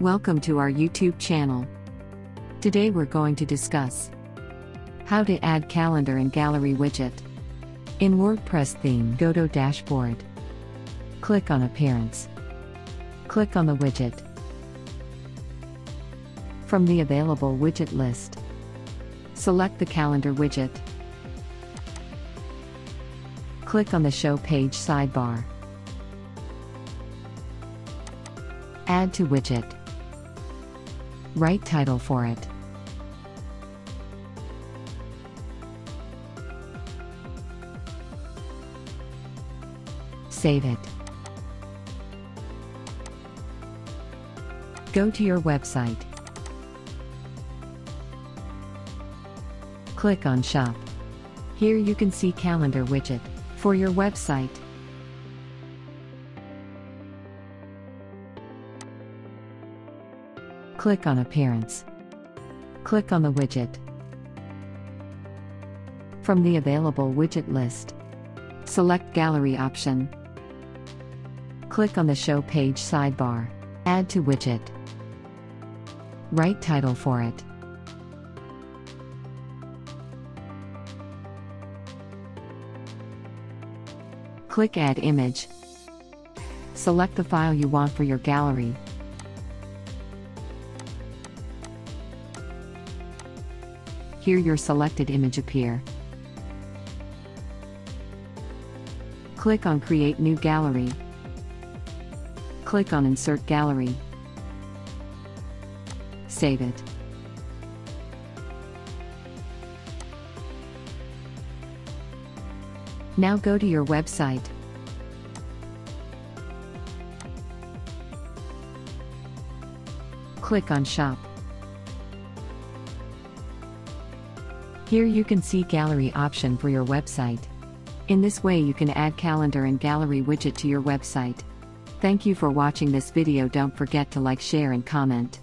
Welcome to our YouTube channel. Today we're going to discuss how to add calendar and gallery widget. In WordPress theme, go to Dashboard. Click on Appearance. Click on the widget. From the available widget list, select the calendar widget. Click on the Shop Page sidebar. Add to widget. Write title for it. Save it. Go to your website. Click on Shop. Here you can see calendar widget for your website. Click on Appearance. Click on the widget. From the available widget list, select Gallery option. Click on the Shop Page sidebar. Add to widget. Write title for it. Click Add Image. Select the file you want for your gallery. Here your selected image appear. Click on Create New Gallery. Click on Insert Gallery. Save it. Now go to your website. Click on Shop. Here you can see gallery option for your website. In this way you can add calendar and gallery widget to your website. Thank you for watching this video don't forget to like share and comment.